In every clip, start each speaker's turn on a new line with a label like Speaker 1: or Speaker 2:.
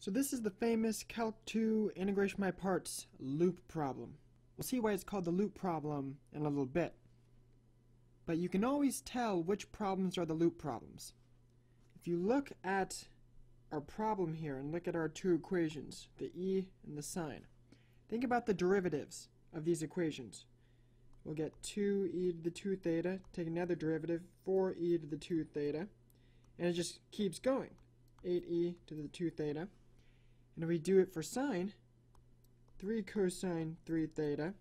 Speaker 1: So this is the famous Calc 2 integration by parts loop problem. We'll see why it's called the loop problem in a little bit. But you can always tell which problems are the loop problems. If you look at our problem here and look at our two equations, the e and the sine, think about the derivatives of these equations. We'll get 2e to the 2 theta, take another derivative, 4e to the 2 theta, and it just keeps going. 8e to the 2 theta, and if we do it for sine, 3 cosine 3 theta,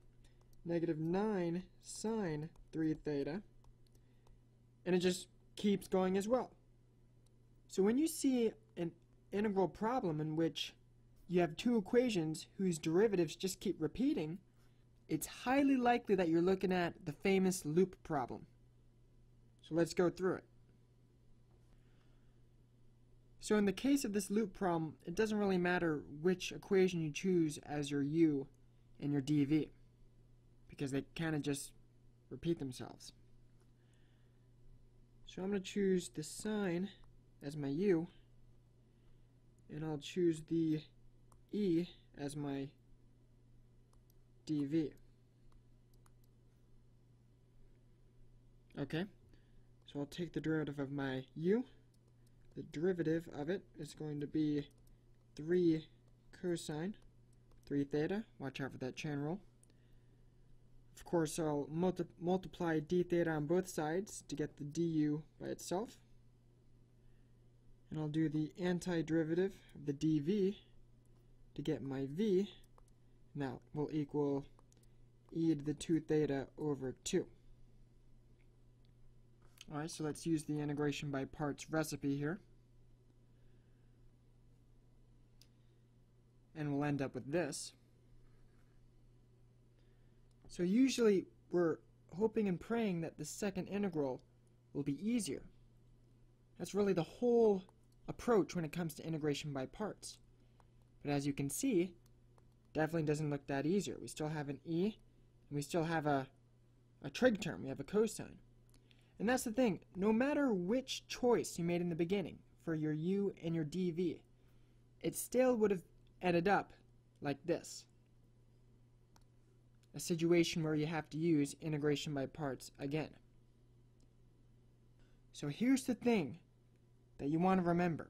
Speaker 1: negative 9 sine 3 theta, and it just keeps going as well. So when you see an integral problem in which you have two equations whose derivatives just keep repeating, it's highly likely that you're looking at the famous loop problem. So let's go through it. So in the case of this loop problem, it doesn't really matter which equation you choose as your u and your dv, because they kind of just repeat themselves. So I'm going to choose the sine as my u, and I'll choose the e as my dv. Okay, so I'll take the derivative of my u, the derivative of it is going to be 3 cosine 3 theta. Watch out for that chain rule. Of course, I'll multi multiply d theta on both sides to get the du by itself. And I'll do the antiderivative of the dv to get my v. Now will equal e to the 2 theta over 2. Alright, so let's use the integration by parts recipe here. And we'll end up with this. So usually we're hoping and praying that the second integral will be easier. That's really the whole approach when it comes to integration by parts. But as you can see, definitely doesn't look that easier. We still have an e, and we still have a, a trig term. We have a cosine. And that's the thing, no matter which choice you made in the beginning for your u and your dv, it still would have ended up like this. A situation where you have to use integration by parts again. So here's the thing that you want to remember.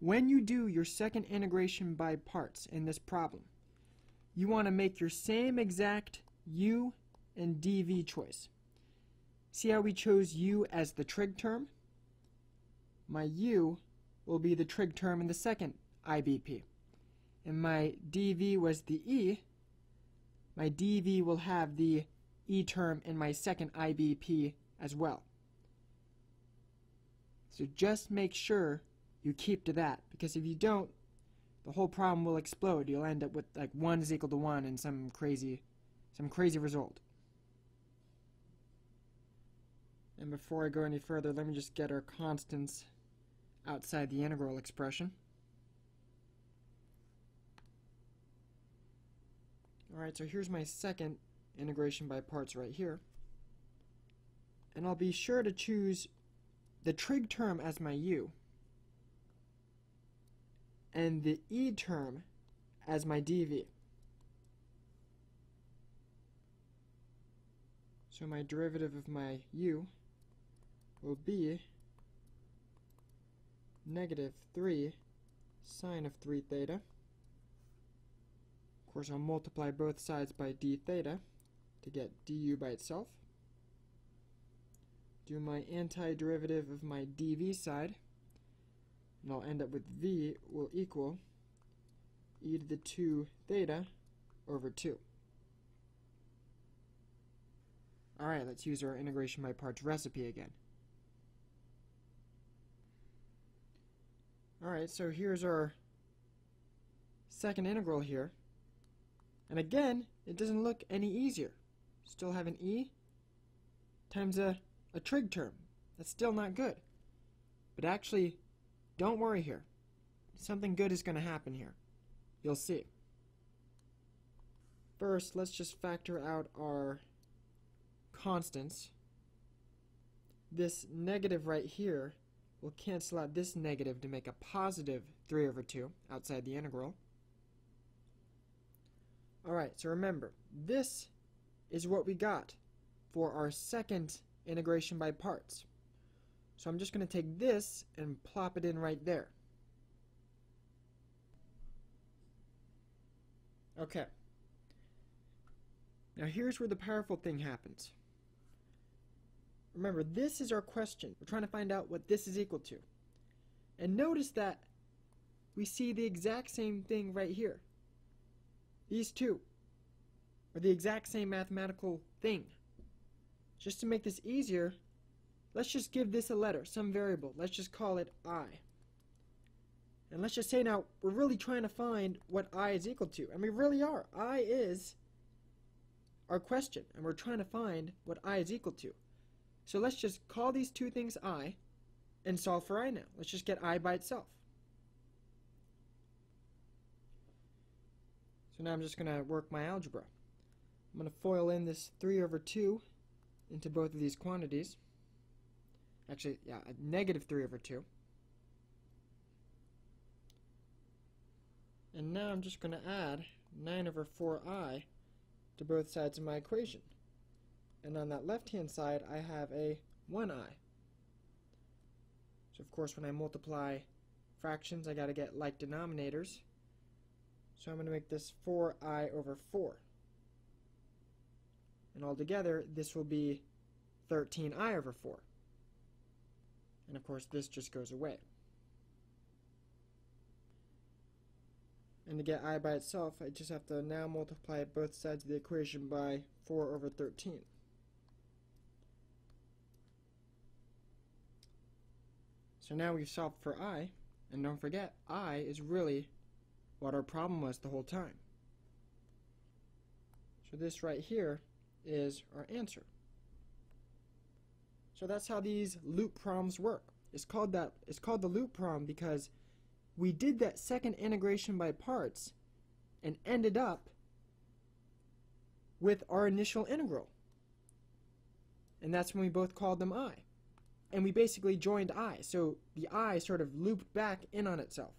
Speaker 1: When you do your second integration by parts in this problem, you want to make your same exact u and dv choice. See how we chose u as the trig term? My u will be the trig term in the second IBP. And my dv was the e. My dv will have the e term in my second IBP as well. So just make sure you keep to that, because if you don't, the whole problem will explode. You'll end up with like 1 is equal to 1 and some crazy, some crazy result. And before I go any further, let me just get our constants outside the integral expression. Alright, so here's my second integration by parts right here. And I'll be sure to choose the trig term as my u and the e term as my dv. So my derivative of my u will be negative 3 sine of 3 theta. Of course, I'll multiply both sides by d theta to get du by itself. Do my antiderivative of my dv side, and I'll end up with v will equal e to the 2 theta over 2. Alright, let's use our integration by parts recipe again. Alright, so here's our second integral here. And again, it doesn't look any easier. Still have an e times a, a trig term. That's still not good. But actually, don't worry here. Something good is going to happen here. You'll see. First, let's just factor out our constants. This negative right here will cancel out this negative to make a positive 3 over 2 outside the integral. Alright, so remember, this is what we got for our second integration by parts. So I'm just going to take this and plop it in right there. Okay. Now here's where the powerful thing happens. Remember, this is our question. We're trying to find out what this is equal to. And notice that we see the exact same thing right here. These two are the exact same mathematical thing. Just to make this easier, let's just give this a letter, some variable. Let's just call it i. And let's just say now, we're really trying to find what i is equal to. And we really are. i is our question, and we're trying to find what i is equal to. So let's just call these two things i and solve for i now. Let's just get i by itself. So now I'm just going to work my algebra. I'm going to FOIL in this 3 over 2 into both of these quantities. Actually, yeah, negative 3 over 2. And now I'm just going to add 9 over 4i to both sides of my equation. And on that left-hand side, I have a 1i. So of course, when I multiply fractions, I got to get like denominators. So I'm going to make this 4i over 4. And altogether, this will be 13i over 4. And of course, this just goes away. And to get i by itself, I just have to now multiply both sides of the equation by 4 over 13. So now we've solved for i, and don't forget, i is really what our problem was the whole time. So this right here is our answer. So that's how these loop problems work. It's called that it's called the loop problem because we did that second integration by parts and ended up with our initial integral. And that's when we both called them i. And we basically joined i, so the i sort of looped back in on itself.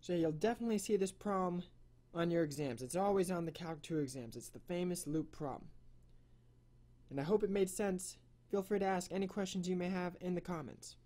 Speaker 1: So you'll definitely see this problem on your exams. It's always on the Calc 2 exams. It's the famous loop problem. And I hope it made sense. Feel free to ask any questions you may have in the comments.